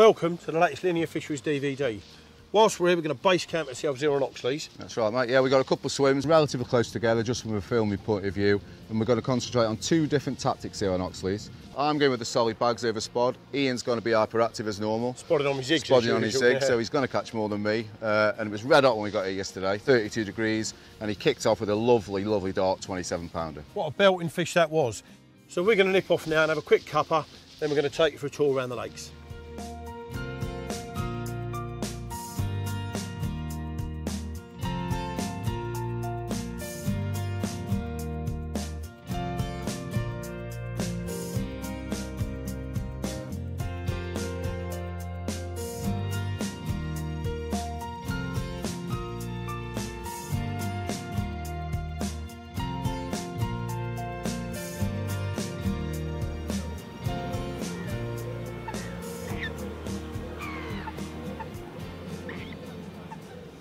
Welcome to the latest Linear Fisheries DVD. Whilst we're here, we're going to base camp at South Zero and Oxlease. That's right, mate. Yeah, we've got a couple of swims relatively close together, just from a filming point of view, and we're going to concentrate on two different tactics here on Oxlease. I'm going with the solid bags over spod. Ian's going to be hyperactive as normal. Spotted on his zigs. as Spotting on his zig, so he's going to catch more than me. Uh, and it was red hot when we got here yesterday, 32 degrees, and he kicked off with a lovely, lovely dark 27 pounder. What a belting fish that was. So we're going to nip off now and have a quick cuppa, then we're going to take you for a tour around the lakes.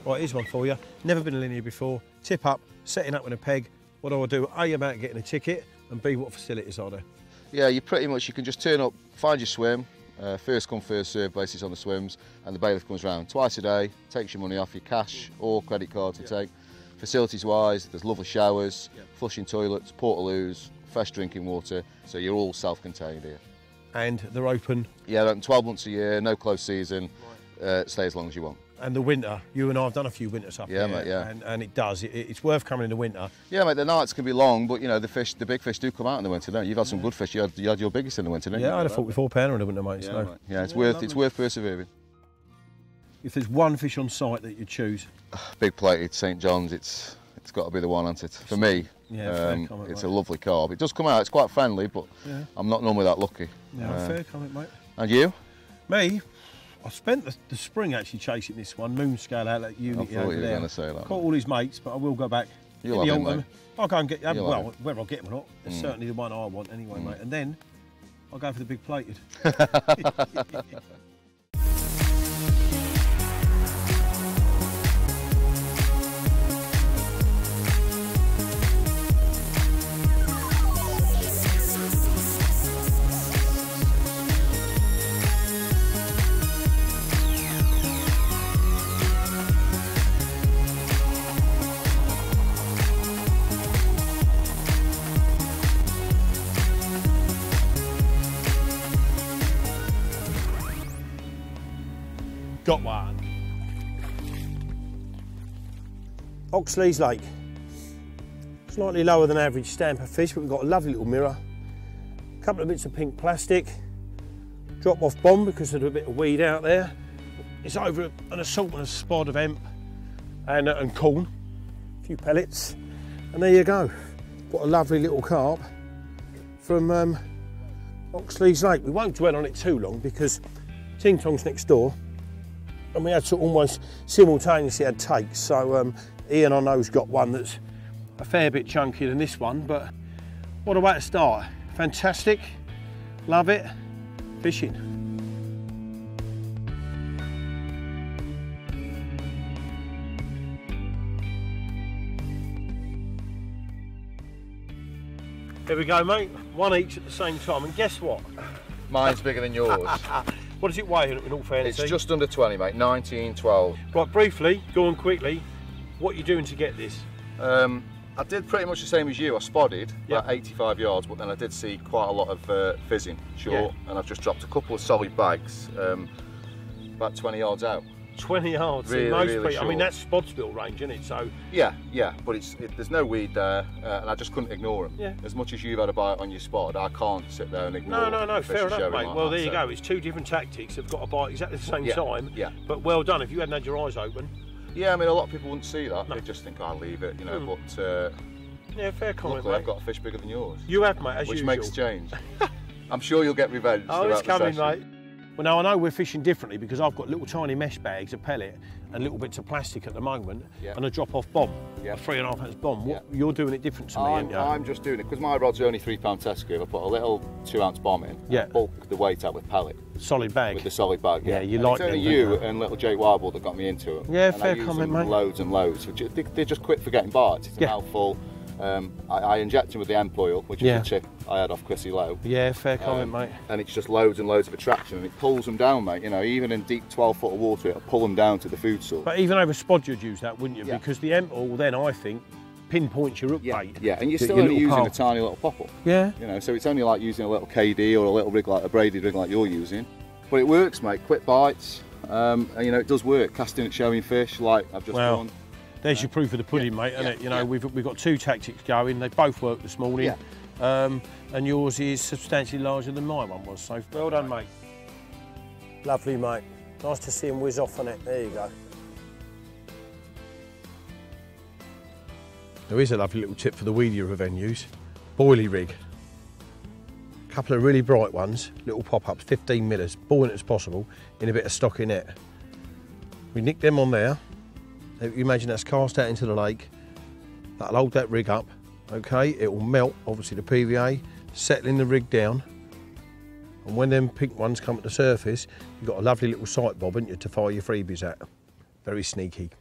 Right, here's one for you. Never been a linear before. Tip up, setting up with a peg. What do I do? A, about getting a ticket, and B, what facilities are there? Yeah, you pretty much, you can just turn up, find your swim, uh, first come, first serve basis on the swims, and the bailiff comes round twice a day, takes your money off your cash or credit card to take. Facilities wise, there's lovely showers, flushing toilets, portaloos, fresh drinking water, so you're all self-contained here. And they're open. Yeah, they're open 12 months a year, no close season, uh, stay as long as you want. And the winter, you and I have done a few winters up Yeah, here. mate, yeah. And, and it does. It, it's worth coming in the winter. Yeah, mate, the nights can be long, but you know, the fish, the big fish do come out in the winter, don't you? You've had some good fish, you had, you had your biggest in the winter, didn't Yeah, you? Yeah, I had a 44 pounder in the winter, mate. Yeah, so mate. yeah it's worth it's worth persevering. if there's one fish on site that you choose, big plated St John's. It's it's got to be the one, hasn't it? For me, Yeah, fair um, comment, it's mate. a lovely carp. It does come out. It's quite friendly, but Yeah. I'm not normally that lucky. yeah, Uh, fair comment, mate. And you? Me, I spent the, the spring actually chasing this one, moon scale out at Unity I thought over you were gonna say that, Caught all his mates, but I will go back You'll the have him, I'll go and get um, well, him. whether I get him or not, it's Mm. certainly the one I want anyway, mate. And then I'll go for the big plated. Got one. Oxlease Lake. Slightly lower than average stamper fish, but we've got a lovely little mirror. A couple of bits of pink plastic. Drop off bomb because there's a bit of weed out there. It's over an assortment of spod of hemp and, uh, and corn. A few pellets. And there you go. What a lovely little carp from um, Oxlease Lake. We won't dwell on it too long because Ting Tong's next door and we had sort of almost simultaneously had takes. So um, Ian, I know, has got one that's a fair bit chunkier than this one, but what a way to start. Fantastic, love it, fishing. Here we go, mate. One each at the same time. And guess what? Mine's bigger than yours. What does it weigh in all fairness? it's just under 20, mate. 19, 12. Right, briefly, go on quickly. What are you doing to get this? Um, I did pretty much the same as you. I spodded Yeah. about 85 yards, but then I did see quite a lot of uh, fizzing short, and I've just dropped a couple of solid bags um, about 20 yards out. 20 yards. Really, in most really people, I mean, that's Spodsville range, isn't it? So, Yeah, yeah, but it's it, there's no weed there, uh, and I just couldn't ignore them. Yeah. As much as you've had a bite on your spod, I can't sit there and ignore. no, no, no, fair enough, mate. like well, that, there you so- go. It's two different tactics. They've got a bite exactly the same Yeah, time. yeah. But well done. If you hadn't had your eyes open, Yeah, I mean, a lot of people wouldn't see that. No. They just think I'll leave it, you know. Mm. But uh, yeah, fair comment, luckily, mate. I've got a fish bigger than yours, You have, mate, as which usual. makes change. I'm sure you'll get revenge. Oh, it's coming, mate. Well, now I know we're fishing differently because I've got little tiny mesh bags of pellet and little bits of plastic at the moment Yeah. and a drop-off bomb, Yeah. a three and a half ounce bomb. What, Yeah. You're doing it different to me, I'm, aren't you? I'm just doing it because my rods are only three pound test scoop. I put a little two ounce bomb in. Yeah. Bulk the weight out with pellet Solid bag. with the solid bag. Yeah, you And like it's only them, you and little Jake Wild that got me into it. Yeah, and fair comment, them mate. Loads and loads. They, they're just quick for getting bites. It's a mouthful. Um, I, I inject him with the hemp oil, which Yeah. is a tip I had off Chrissy Lowe. Yeah, fair comment, Um, mate. and it's just loads and loads of attraction and it pulls them down mate you know even in deep 12 foot of water it'll pull them down to the food source But even over spod, you'd use that, wouldn't you? Yeah. Because the hemp oil, then I think, pinpoints your hook yeah, bait. yeah and you're still only using a tiny little popple Yeah. you know so it's only like using a little KD or a little rig like a Brady rig like you're using but it works mate quick bites um, and you know it does work casting at showing fish like I've just done There's your proof of the pudding, mate, isn't yeah, it? You know, yeah. we've, we've got two tactics going. They both worked this morning. Um, and yours is substantially larger than my one was. So well done, mate. Lovely, mate. Nice to see him whiz off on it. There you go. There is a lovely little tip for the weedier of venues. Boilie rig. A couple of really bright ones, little pop-ups, 15 millers, buoyant as possible, in a bit of stockinette. We nick them on there. You imagine that's cast out into the lake. That'll hold that rig up. Okay, it will melt, obviously the PVA, settling the rig down. And when them pink ones come to the surface, you've got a lovely little sight bob, haven't you, to fire your freebies at. Very sneaky.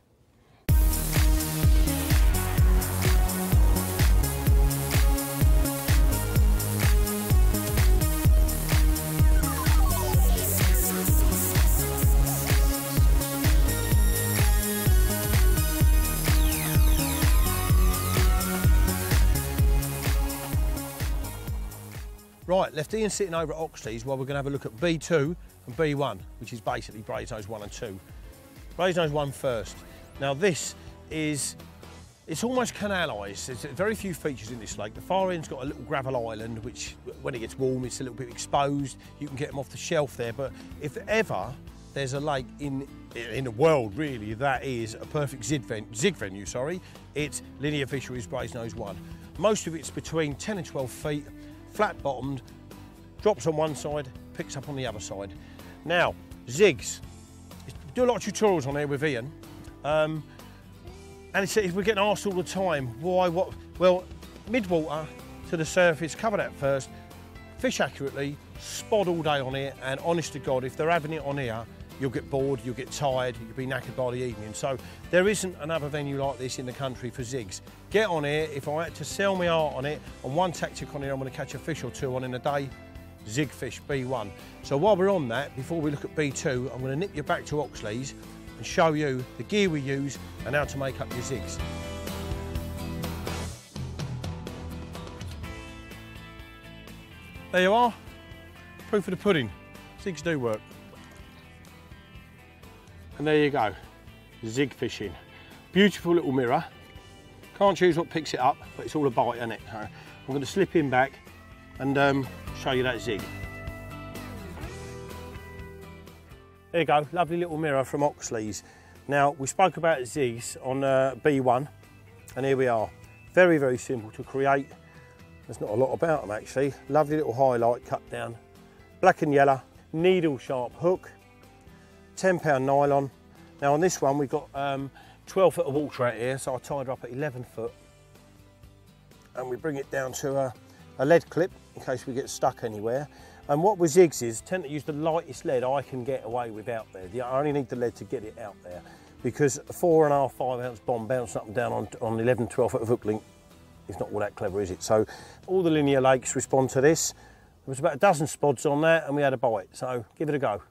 Left Ian sitting over at Oxlease while we're going to have a look at B2 and B1, which is basically Brasenose 1 and 2. Brasenose 1 first. Now this is, it's almost canalised. There's very few features in this lake. The far end's got a little gravel island, which when it gets warm, it's a little bit exposed. You can get them off the shelf there, but if ever there's a lake in in the world really that is a perfect zig, ven- zig venue, sorry, it's Linear Fisheries Brasenose 1. Most of it's between 10 and 12 feet, flat bottomed, drops on one side, picks up on the other side. Now, zigs. Do a lot of tutorials on here with Ian. Um, and it's, we're getting asked all the time, why, what? Well, mid-water to the surface, cover that first, fish accurately, spot all day on it, and honest to God, if they're having it on here, you'll get bored, you'll get tired, you'll be knackered by the evening. So there isn't another venue like this in the country for zigs. Get on here, if I had to sell my art on it, on one tactic on here, I'm gonna catch a fish or two on in a day, zig fish B1. So while we're on that, before we look at B2, I'm gonna nip you back to Oxlease and show you the gear we use and how to make up your zigs. There you are, proof of the pudding. Zigs do work. And there you go, zig fishing. Beautiful little mirror. Can't choose what picks it up, but it's all a bite, isn't it? I'm going to slip in back and um, show you that zig. There you go, lovely little mirror from Oxlease. Now, we spoke about zigs on uh, B1, and here we are. Very, very simple to create. There's not a lot about them actually. Lovely little highlight cut down. Black and yellow, needle sharp hook, 10 pound nylon. Now on this one we've got um, 12 foot of water out here, so I tied her up at 11 foot. And we bring it down to a, a lead clip in case we get stuck anywhere. And what with zigs is, tend to use the lightest lead I can get away with out there. I only need the lead to get it out there because a four and a half, five ounce bomb bouncing up and down on, on 11, 12 foot of hook link is not all that clever, is it? So all the linear lakes respond to this. There was about a dozen spods on that and we had a bite, so give it a go.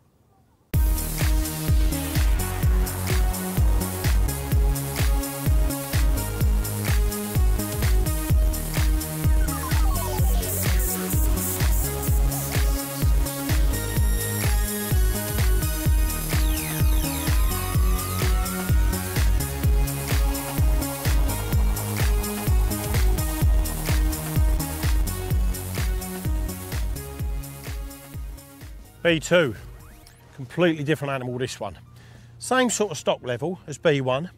B2, completely different animal this one. Same sort of stock level as B1,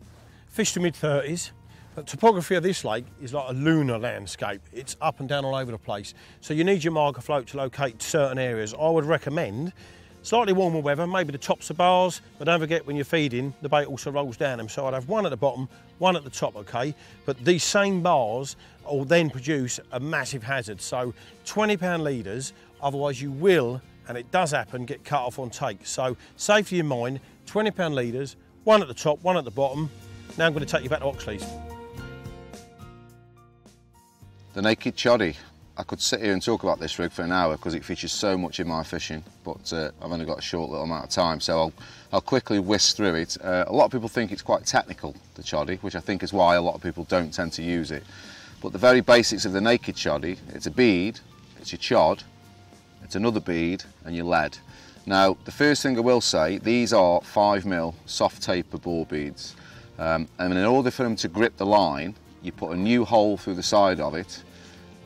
fish to mid 30s. The topography of this lake is like a lunar landscape. It's up and down all over the place. So you need your marker float to locate certain areas. I would recommend slightly warmer weather, maybe the tops of bars, but don't forget when you're feeding, the bait also rolls down them. So I'd have one at the bottom, one at the top, okay? But these same bars will then produce a massive hazard. So 20 pound leaders, otherwise you will and it does happen, get cut off on take. So safety in mind, 20 pound leaders, one at the top, one at the bottom. Now I'm going to take you back to Oxlease. The naked choddy. I could sit here and talk about this rig for an hour because it features so much in my fishing, but uh, I've only got a short little amount of time, so I'll, I'll quickly whisk through it. Uh, a lot of people think it's quite technical, the choddy, which I think is why a lot of people don't tend to use it. But the very basics of the naked choddy, it's a bead, it's your chod, it's another bead, and your lead. Now, the first thing I will say, these are 5mm soft taper bore beads. Um, and in order for them to grip the line, you put a new hole through the side of it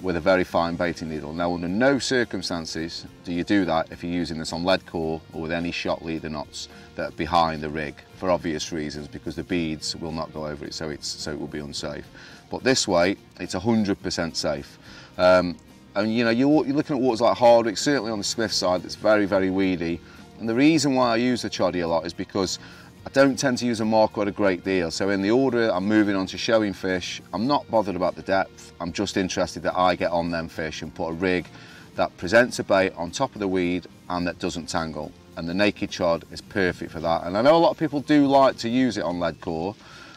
with a very fine baiting needle. Now under no circumstances do you do that if you're using this on lead core or with any shock leader knots that are behind the rig for obvious reasons because the beads will not go over it so it's so it will be unsafe. But this way it's 100% safe. Um, and you know you're, you're looking at waters like Hardwick, certainly on the Smith side that's very very weedy. And the reason why I use the choddy a lot is because I don't tend to use a mark rod a great deal, so in the order I'm moving on to showing fish, I'm not bothered about the depth, I'm just interested that I get on them fish and put a rig that presents a bait on top of the weed and that doesn't tangle. And the naked chod is perfect for that. And I know a lot of people do like to use it on lead core.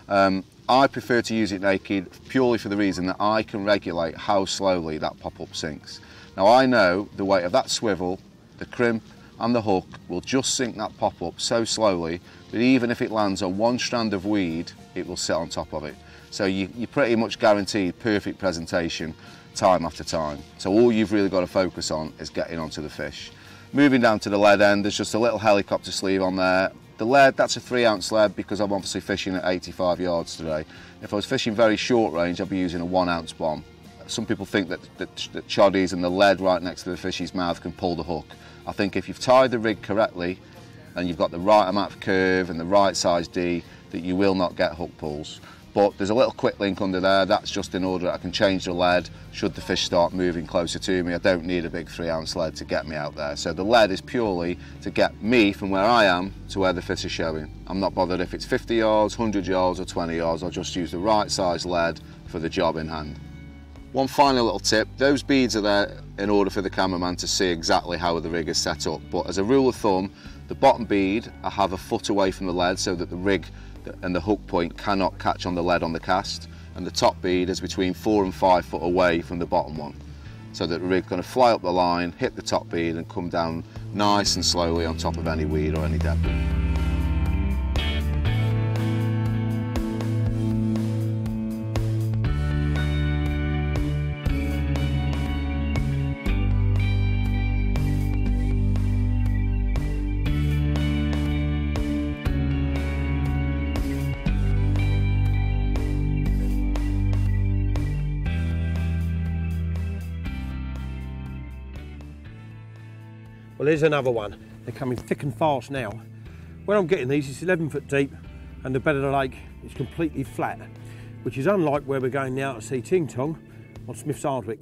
Um, I prefer to use it naked purely for the reason that I can regulate how slowly that pop-up sinks. Now I know the weight of that swivel, the crimp and the hook will just sink that pop-up so slowly that even if it lands on one strand of weed, it will sit on top of it. So you, you're pretty much guaranteed perfect presentation time after time. So all you've really got to focus on is getting onto the fish. Moving down to the lead end, there's just a little helicopter sleeve on there. The lead, that's a three ounce lead because I'm obviously fishing at 85 yards today. If I was fishing very short range, I'd be using a one ounce bomb. Some people think that, that, that choddies and the lead right next to the fish's mouth can pull the hook. I think if you've tied the rig correctly, and you've got the right amount of curve and the right size D that you will not get hook pulls. But there's a little quick link under there, that's just in order I can change the lead should the fish start moving closer to me. I don't need a big three ounce lead to get me out there. So the lead is purely to get me from where I am to where the fish is showing. I'm not bothered if it's 50 yards, 100 yards or 20 yards, I'll just use the right size lead for the job in hand. One final little tip, those beads are there in order for the cameraman to see exactly how the rig is set up, but as a rule of thumb, the bottom bead I have a foot away from the lead so that the rig and the hook point cannot catch on the lead on the cast and the top bead is between four and five foot away from the bottom one so that the rig's going to fly up the line, hit the top bead and come down nice and slowly on top of any weed or any debris. Well, another one. They're coming thick and fast now. When I'm getting these, it's 11 foot deep and the bed of the lake is completely flat, which is unlike where we're going now to see Ting Tong on Smith's Hardwick.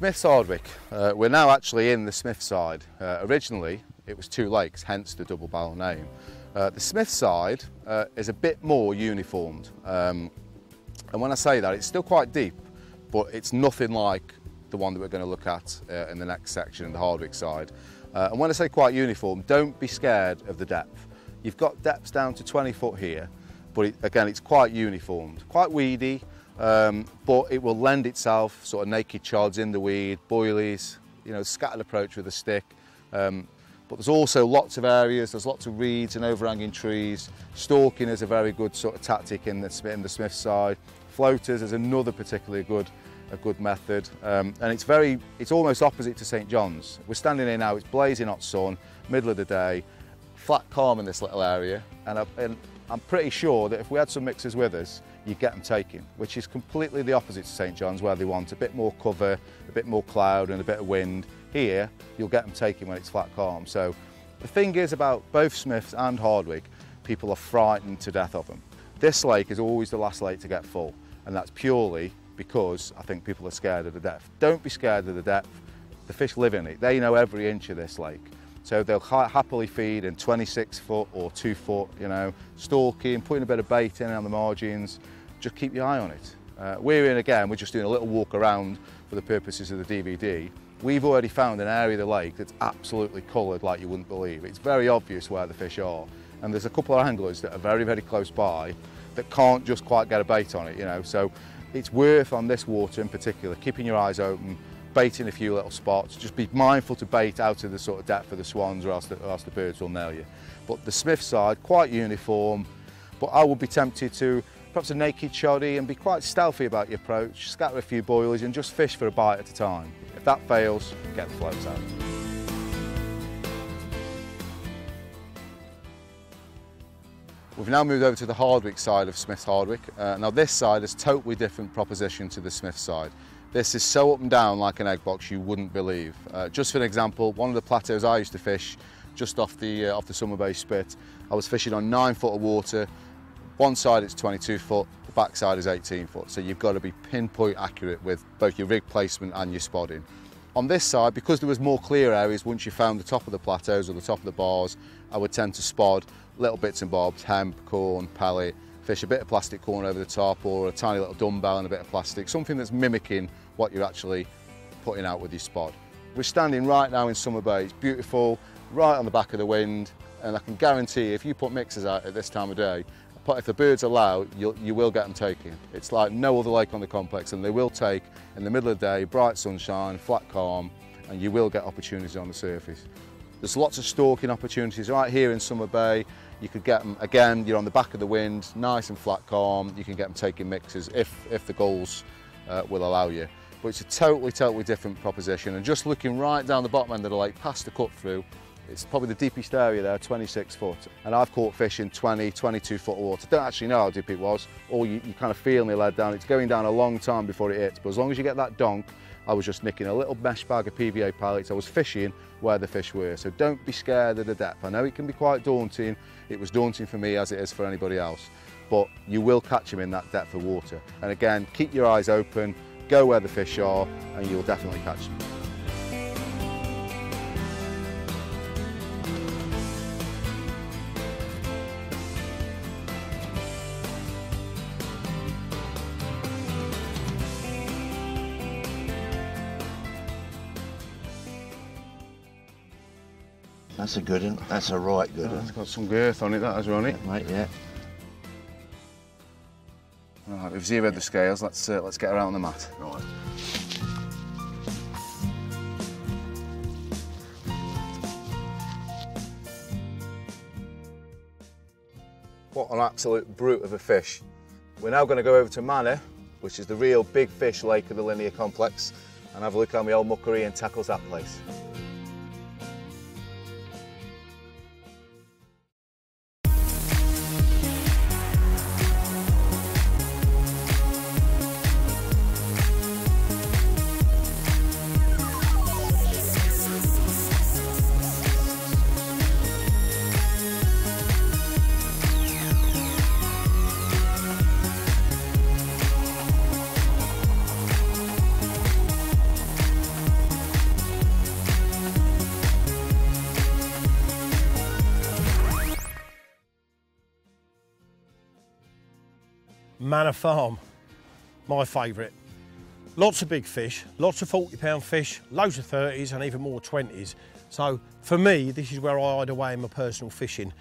Smith's Hardwick. Uh, we're now actually in the Smith side. Uh, originally it was two lakes, hence the double barrel name. Uh, the Smith side uh, is a bit more uniformed. Um, and when I say that, it's still quite deep, but it's nothing like the one that we're going to look at uh, in the next section, in the Hardwick side. Uh, and when I say quite uniform, don't be scared of the depth. You've got depths down to 20 foot here, but it, again, it's quite uniformed, quite weedy, um, but it will lend itself sort of naked chods in the weed, boilies, you know, scattered approach with a stick. Um, but there's also lots of areas, there's lots of reeds and overhanging trees. Stalking is a very good sort of tactic in the, in the Smith side. Floaters is another particularly good, a good method. Um, and it's very, it's almost opposite to St. John's. We're standing here now, it's blazing hot sun, middle of the day, flat calm in this little area. And, I, and I'm pretty sure that if we had some mixers with us, you get them taking, which is completely the opposite to St John's where they want a bit more cover, a bit more cloud and a bit of wind. Here, you'll get them taking when it's flat calm. So the thing is about both Smiths and Hardwick, people are frightened to death of them. This lake is always the last lake to get full, and that's purely because I think people are scared of the depth. Don't be scared of the depth. The fish live in it. They know every inch of this lake. So they'll ha happily feed in 26 foot or two foot, you know, stalking, putting a bit of bait in on the margins. Just keep your eye on it. Uh, we're in again, we're just doing a little walk around for the purposes of the DVD. We've already found an area of the lake that's absolutely coloured like you wouldn't believe. It's very obvious where the fish are. And there's a couple of anglers that are very, very close by that can't just quite get a bait on it, you know. So it's worth on this water in particular, keeping your eyes open, baiting a few little spots. Just be mindful to bait out of the sort of depth of the swans or else the, or else the birds will nail you. But the Smith side, quite uniform, but I would be tempted to perhaps a naked choddy and be quite stealthy about your approach, scatter a few boilies and just fish for a bite at a time. If that fails, get the floats out. We've now moved over to the Hardwick side of Smith Hardwick. Uh, now this side is totally different proposition to the Smith side. This is so up and down like an egg box you wouldn't believe. Uh, just for an example, one of the plateaus I used to fish just off the, uh, off the Summer Bay Spit, I was fishing on nine foot of water. One side it's 22 foot, the back side is 18 foot. So you've got to be pinpoint accurate with both your rig placement and your spodding. On this side, because there was more clear areas, once you found the top of the plateaus or the top of the bars, I would tend to spod little bits and bobs, hemp, corn, pellet, fish a bit of plastic corn over the top or a tiny little dumbbell and a bit of plastic, something that's mimicking what you're actually putting out with your spod. We're standing right now in Summer Bay, it's beautiful, right on the back of the wind, and I can guarantee if you put mixers out at this time of day, if the birds allow, you'll, you will get them taking. It's like no other lake on the complex and they will take in the middle of the day, bright sunshine, flat calm, and you will get opportunities on the surface. There's lots of stalking opportunities right here in Summer Bay. You could get them, again, you're on the back of the wind, nice and flat calm. You can get them taking mixes if, if the gulls uh, will allow you. But it's a totally, totally different proposition. And just looking right down the bottom end of the lake, past the cut through, it's probably the deepest area there, 26 foot. And I've caught fish in 20, 22 foot water. Don't actually know how deep it was. All you, you kind of feel the lead down. It's going down a long time before it hits. But as long as you get that donk, I was just nicking a little mesh bag of PVA pellets. I was fishing where the fish were. So don't be scared of the depth. I know it can be quite daunting. It was daunting for me as it is for anybody else. But you will catch them in that depth of water. And again, keep your eyes open, go where the fish are, and you'll definitely catch them. That's a good one. That's a right good Oh, one. it's got some girth on it, that has Ronnie. Mate, yeah. Right, we've zeroed the scales. Let's uh, let's get her out on the mat. Right. What an absolute brute of a fish. We're now going to go over to Manor, which is the real big fish lake of the linear complex, and have a look how my old muckery and tackles that place. Manor Farm, my favourite. Lots of big fish, lots of 40 pound fish, loads of 30s and even more 20s. So for me, this is where I hide away in my personal fishing.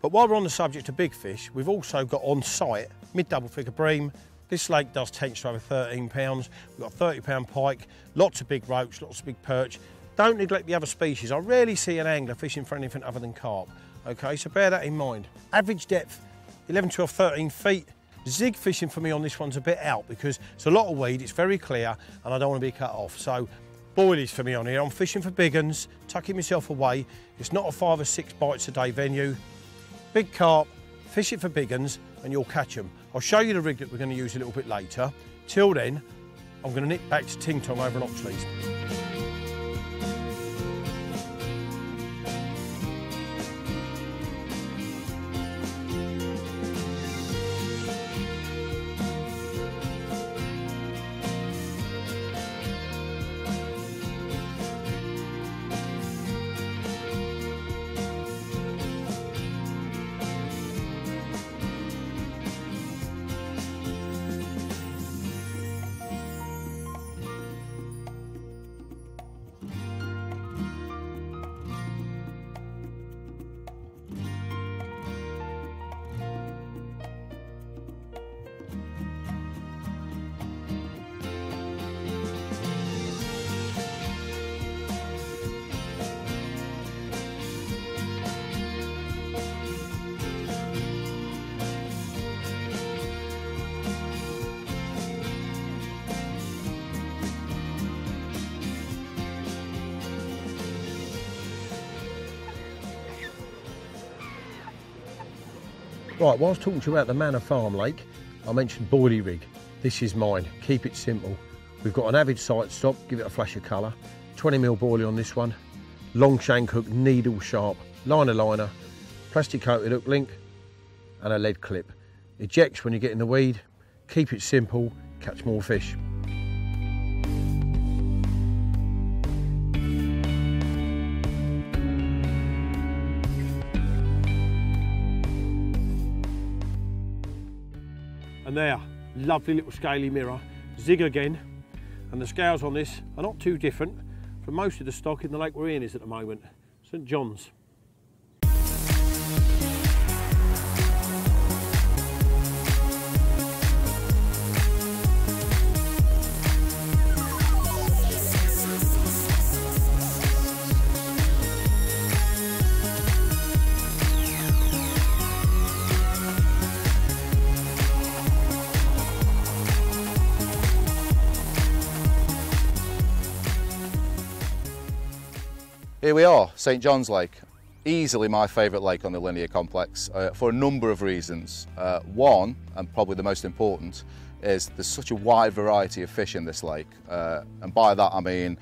But while we're on the subject of big fish, we've also got on site mid-double figure bream. This lake does tench to over 13 pounds. We've got 30 pound pike, lots of big roach, lots of big perch. Don't neglect the other species. I rarely see an angler fishing for anything other than carp. Okay, so bear that in mind. Average depth, 11, 12, 13 feet. Zig fishing for me on this one's a bit out because it's a lot of weed, it's very clear, and I don't want to be cut off. So boilies for me on here. I'm fishing for big uns, tucking myself away. It's not a five or six bites a day venue. Big carp, fish it for big uns, and you'll catch them. I'll show you the rig that we're going to use a little bit later. Till then, I'm going to nip back to Ting Tong over in Oxlease. Right, whilst talking to you about the Manor Farm Lake, I mentioned boilie rig. This is mine, keep it simple. We've got an avid sight stop, give it a flash of colour. 20mm boilie on this one. Long shank hook, needle sharp, liner liner, plastic coated hook link, and a lead clip. Ejects when you get in the weed, keep it simple, catch more fish. And there, lovely little scaly mirror, zig again. And the scales on this are not too different from most of the stock in the lake we're in is at the moment, St John's. Here we are, St John's Lake. Easily my favourite lake on the Linear Complex uh, for a number of reasons. Uh, one, and probably the most important, is there's such a wide variety of fish in this lake. Uh, and by that I mean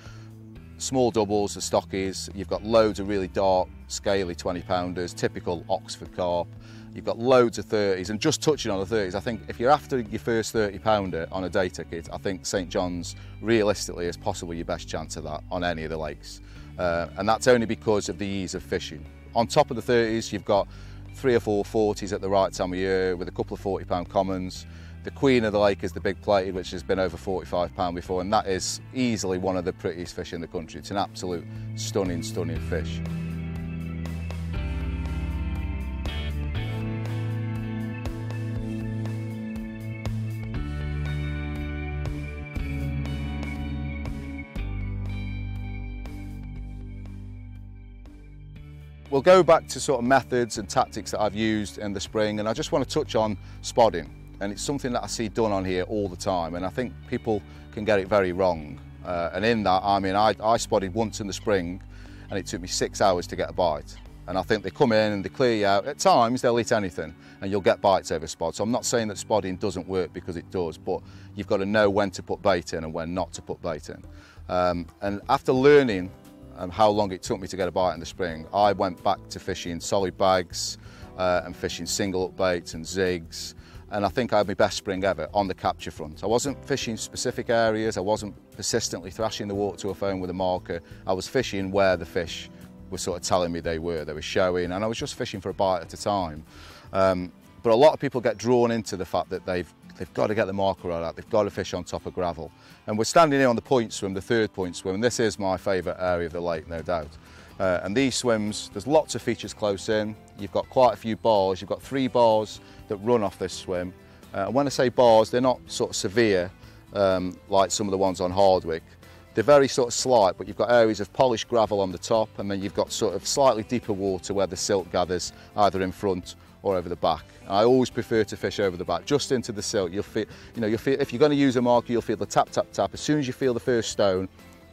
small doubles, the stockies, you've got loads of really dark, scaly 20 pounders, typical Oxford carp, you've got loads of 30s, and just touching on the 30s, I think if you're after your first 30 pounder on a day ticket, I think St John's realistically is possibly your best chance of that on any of the lakes uh, and that's only because of the ease of fishing. On top of the 30s, you've got three or four 40s at the right time of year with a couple of 40 pound commons. The queen of the lake is the big plated, which has been over 45 pound before, and that is easily one of the prettiest fish in the country. It's an absolute stunning, stunning fish. We'll go back to sort of methods and tactics that I've used in the spring and I just want to touch on spodding and it's something that I see done on here all the time and I think people can get it very wrong uh, and in that I mean I, I spodded once in the spring and it took me six hours to get a bite and I think they come in and they clear you out. At times they'll eat anything and you'll get bites over spod. So I'm not saying that spodding doesn't work because it does, but you've got to know when to put bait in and when not to put bait in. Um, and after learning and how long it took me to get a bite in the spring, I went back to fishing solid bags uh, and fishing single up baits and zigs. And I think I had my best spring ever on the capture front. I wasn't fishing specific areas, I wasn't persistently thrashing the water to a phone with a marker. I was fishing where the fish were sort of telling me they were, they were showing, and I was just fishing for a bite at a time. Um, but a lot of people get drawn into the fact that they've They've got to get the marker right out. They've got to fish on top of gravel. And we're standing here on the point swim, the third point swim, and this is my favourite area of the lake, no doubt. Uh, and these swims, there's lots of features close in. You've got quite a few bars. You've got three bars that run off this swim. Uh, and when I say bars, they're not sort of severe um, like some of the ones on Hardwick. They're very sort of slight, but you've got areas of polished gravel on the top, and then you've got sort of slightly deeper water where the silt gathers either in front or over the back. I always prefer to fish over the back, just into the silt. You'll feel, you know, you'll feel, if you're going to use a marker, you'll feel the tap, tap, tap. As soon as you feel the first stone,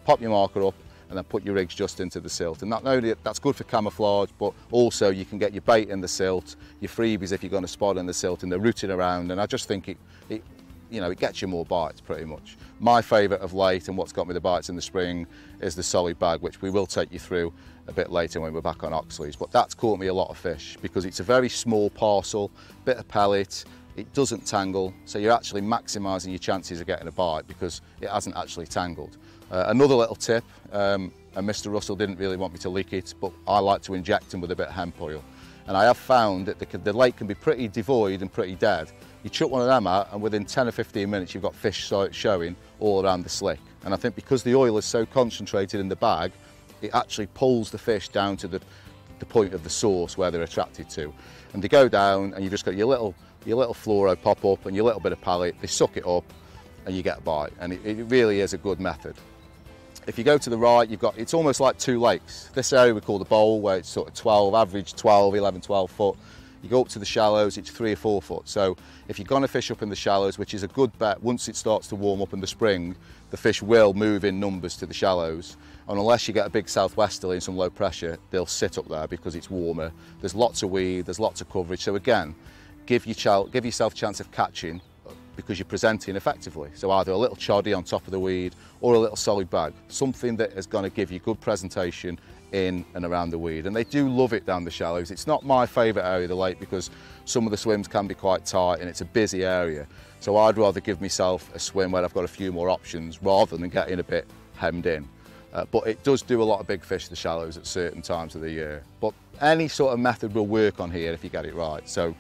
pop your marker up and then put your rigs just into the silt. And not only that's good for camouflage, but also you can get your bait in the silt, your freebies if you're going to spod in the silt and they're rooting around. And I just think it, it you know, it gets you more bites pretty much. My favourite of late and what's got me the bites in the spring is the solid bag, which we will take you through a bit later when we're back on Oxlease. But that's caught me a lot of fish because it's a very small parcel, bit of pellet, it doesn't tangle, so you're actually maximising your chances of getting a bite because it hasn't actually tangled. Uh, another little tip, um, and Mr Russell didn't really want me to leak it, but I like to inject them with a bit of hemp oil. And I have found that the, the lake can be pretty devoid and pretty dead, you chuck one of them out and within 10 or 15 minutes you've got fish showing all around the slick. And I think because the oil is so concentrated in the bag, it actually pulls the fish down to the, the point of the source where they're attracted to. And they go down and you've just got your little, your little fluoro pop up and your little bit of pellet, they suck it up and you get a bite. And it, it really is a good method. If you go to the right, you've got, it's almost like two lakes. This area we call the bowl, where it's sort of 12, average 12, 11, 12 foot. You go up to the shallows, it's three or four foot. So if you're going to fish up in the shallows, which is a good bet, once it starts to warm up in the spring, the fish will move in numbers to the shallows. And unless you get a big southwesterly and some low pressure, they'll sit up there because it's warmer. There's lots of weed, there's lots of coverage. So again, give, your give yourself a chance of catching because you're presenting effectively. So either a little choddy on top of the weed or a little solid bag, something that is going to give you good presentation in and around the weed. And they do love it down the shallows. It's not my favourite area of the lake because some of the swims can be quite tight and it's a busy area. So I'd rather give myself a swim where I've got a few more options rather than getting a bit hemmed in. Uh, but it does do a lot of big fish, the shallows, at certain times of the year. But any sort of method will work on here if you get it right. So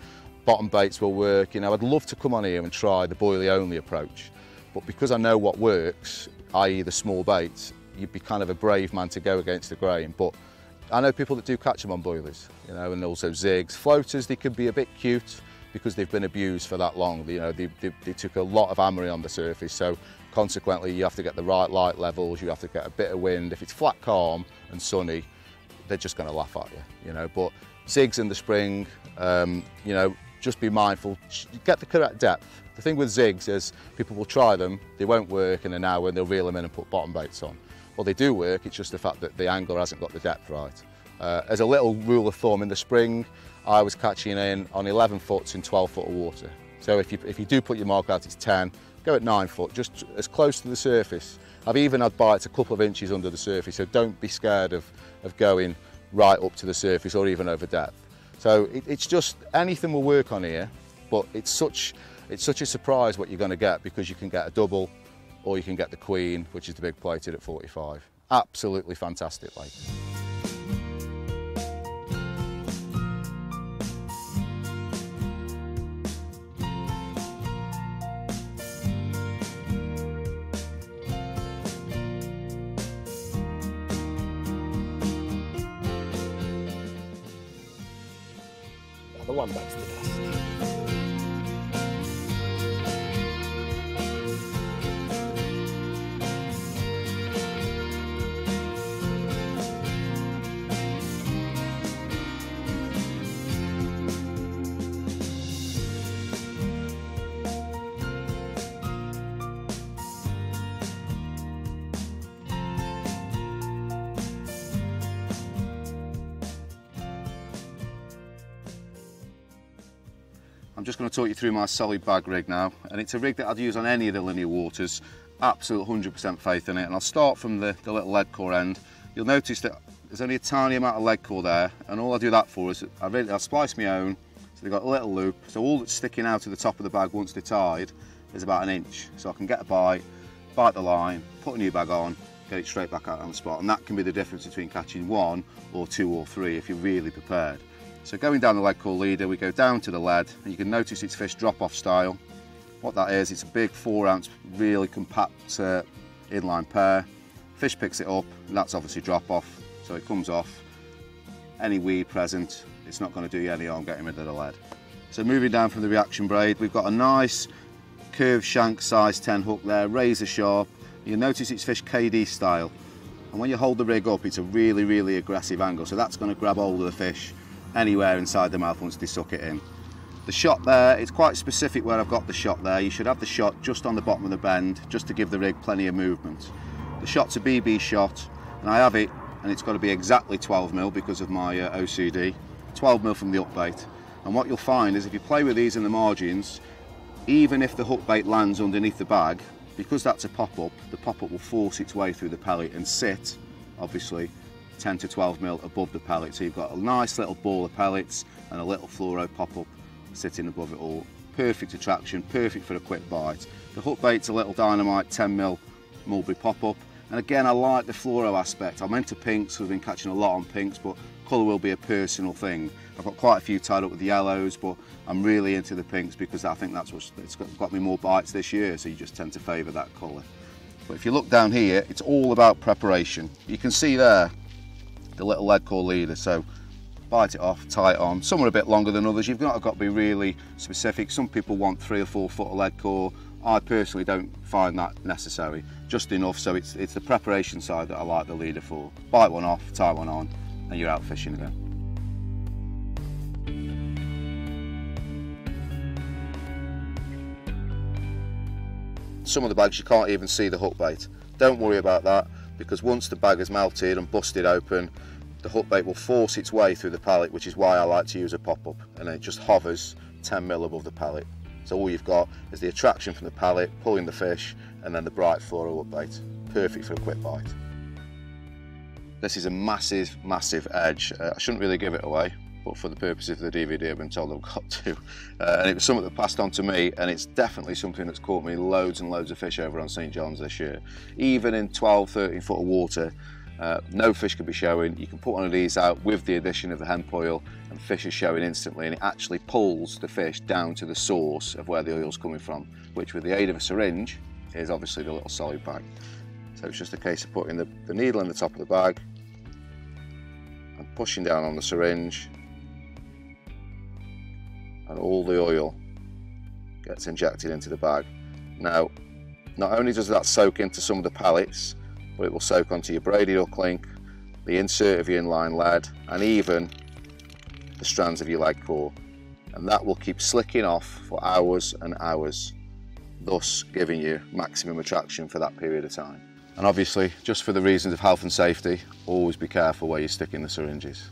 bottom baits will work. You know, I'd love to come on here and try the boilie only approach. But because I know what works, i.e. the small baits, you'd be kind of a brave man to go against the grain. But I know people that do catch them on boilies, you know, and also zigs. Floaters, they can be a bit cute because they've been abused for that long. You know, they, they, they took a lot of amory on the surface, so consequently you have to get the right light levels, you have to get a bit of wind. If it's flat calm and sunny, they're just going to laugh at you, you know. But zigs in the spring, um, you know, just be mindful, get the correct depth. The thing with zigs is people will try them, they won't work in an hour and they'll reel them in and put bottom baits on. Well, they do work, it's just the fact that the angler hasn't got the depth right. Uh, as a little rule of thumb, in the spring, I was catching in on 11 foot in 12 foot of water. So if you, if you do put your mark out, it's 10, go at 9 foot, just as close to the surface. I've even had bites a couple of inches under the surface, so don't be scared of, of going right up to the surface or even over depth. So it, it's just, anything will work on here, but it's such, it's such a surprise what you're going to get because you can get a double or you can get the queen, which is the big plated at 45. Absolutely fantastic lake. The one the dust. Talk you through my solid bag rig now and it's a rig that I'd use on any of the linear waters. Absolute 100% faith in it and I'll start from the, the little lead core end. You'll notice that there's only a tiny amount of lead core there and all I do that for is I really, I'll splice my own so they've got a little loop so all that's sticking out of the top of the bag once they're tied is about an inch. So I can get a bite bite the line put a new bag on get it straight back out on the spot and that can be the difference between catching one or two or three if you're really prepared so going down the lead core leader, we go down to the lead, and you can notice it's fish drop-off style. What that is, it's a big four ounce, really compact uh, inline pear. Fish picks it up, and that's obviously drop off, so it comes off. Any weed present, it's not going to do you any harm getting rid of the lead. So moving down from the reaction braid, we've got a nice curved shank size 10 hook there, razor sharp. You'll notice it's fish KD style. And when you hold the rig up, it's a really, really aggressive angle, so that's going to grab hold of the fish anywhere inside the mouth once they suck it in. The shot there, it's quite specific where I've got the shot there. You should have the shot just on the bottom of the bend, just to give the rig plenty of movement. The shot's a BB shot, and I have it, and it's got to be exactly 12 mil because of my uh, OCD. 12 mil from the up bait. And what you'll find is if you play with these in the margins, even if the hook bait lands underneath the bag, because that's a pop-up, the pop-up will force its way through the pellet and sit, obviously, 10 to 12 mil above the pellet. So you've got a nice little ball of pellets and a little fluoro pop-up sitting above it all. Perfect attraction, perfect for a quick bite. The hook bait's a little dynamite 10 mil mulberry pop-up. And again, I like the fluoro aspect. I'm into pinks, we've been catching a lot on pinks, but colour will be a personal thing. I've got quite a few tied up with the yellows, but I'm really into the pinks because I think that's what's it's got, got me more bites this year, so you just tend to favour that colour. But if you look down here, it's all about preparation. You can see there, the little lead core leader. So bite it off, tie it on. Some are a bit longer than others. You've not got to be really specific. Some people want three or four foot of lead core. I personally don't find that necessary. Just enough so it's, it's the preparation side that I like the leader for. Bite one off, tie one on, and you're out fishing again. Some of the bags you can't even see the hook bait. Don't worry about that because once the bag is melted and busted open, the hook bait will force its way through the pellet, which is why I like to use a pop-up. And it just hovers 10 mil above the pellet. So all you've got is the attraction from the pellet, pulling the fish, and then the bright fluoro upbait. Perfect for a quick bite. This is a massive, massive edge. Uh, I shouldn't really give it away, but for the purpose of the DVD, I've been told I've got to. Uh, and it was something that passed on to me, and it's definitely something that's caught me loads and loads of fish over on St. John's this year. Even in 12, 13 foot of water, uh, no fish could be showing. You can put one of these out with the addition of the hemp oil, and fish is showing instantly, and it actually pulls the fish down to the source of where the oil's coming from, which with the aid of a syringe is obviously the little solid bag. So it's just a case of putting the, the needle in the top of the bag and pushing down on the syringe and all the oil gets injected into the bag. Now, not only does that soak into some of the pellets, but it will soak onto your braided hook link, the insert of your inline lead, and even the strands of your lead core. And that will keep slicking off for hours and hours, thus giving you maximum attraction for that period of time. And obviously, just for the reasons of health and safety, always be careful where you're sticking the syringes.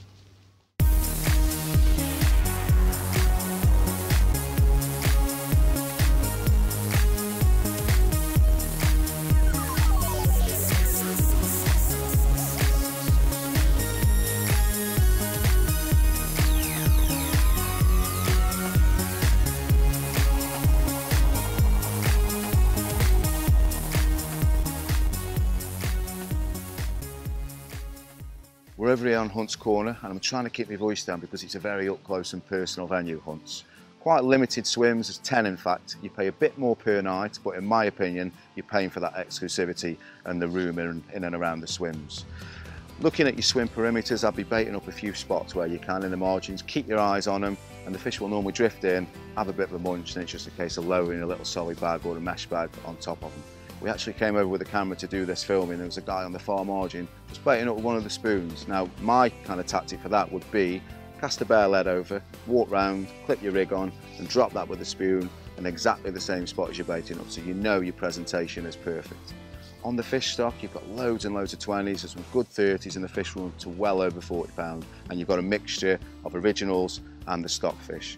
Over here on Hunt's Corner and I'm trying to keep my voice down because it's a very up close and personal venue, Hunt's. Quite limited swims, there's 10 in fact. You pay a bit more per night, but in my opinion, you're paying for that exclusivity and the room in, in and around the swims. Looking at your swim perimeters, I'd be baiting up a few spots where you can in the margins, keep your eyes on them, and the fish will normally drift in, have a bit of a munch, and it's just a case of lowering a little solid bag or a mesh bag on top of them. We actually came over with a camera to do this filming. There was a guy on the far margin just baiting up one of the spoons. Now, my kind of tactic for that would be cast a bare lead over, walk round, clip your rig on, and drop that with a spoon in exactly the same spot as you're baiting up, so you know your presentation is perfect. On the fish stock, you've got loads and loads of 20s, there's some good 30s, and the fish run to well over 40 pound, and you've got a mixture of originals and the stock fish.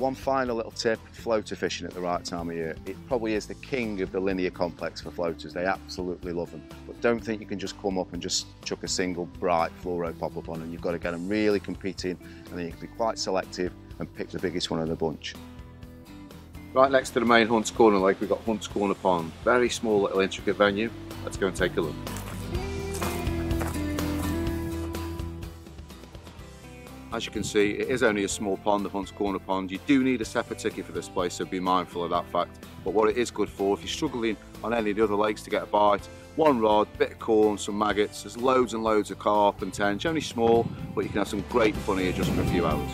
One final little tip, floater fishing at the right time of year. It probably is the king of the linear complex for floaters. They absolutely love them. But don't think you can just come up and just chuck a single bright fluoro pop up on them. You've got to get them really competing and then you can be quite selective and pick the biggest one of the bunch. Right next to the main Hunt's Corner Lake, we've got Hunt's Corner Pond. Very small little intricate venue. Let's go and take a look. As you can see, it is only a small pond, the Hunt's Corner Pond. You do need a separate ticket for this place, so be mindful of that fact. But what it is good for, if you're struggling on any of the other lakes to get a bite, one rod, bit of corn, some maggots, there's loads and loads of carp and tench, only small, but you can have some great fun here just for a few hours.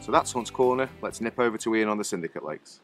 So that's Hunt's Corner. Let's nip over to Ian on the Syndicate Lakes.